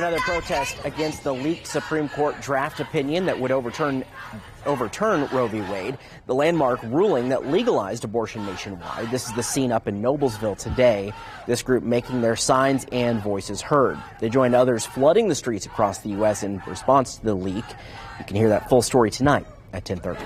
another protest against the leaked Supreme Court draft opinion that would overturn overturn Roe v. Wade, the landmark ruling that legalized abortion nationwide. This is the scene up in Noblesville today. This group making their signs and voices heard. They joined others flooding the streets across the U.S. in response to the leak. You can hear that full story tonight at 1030.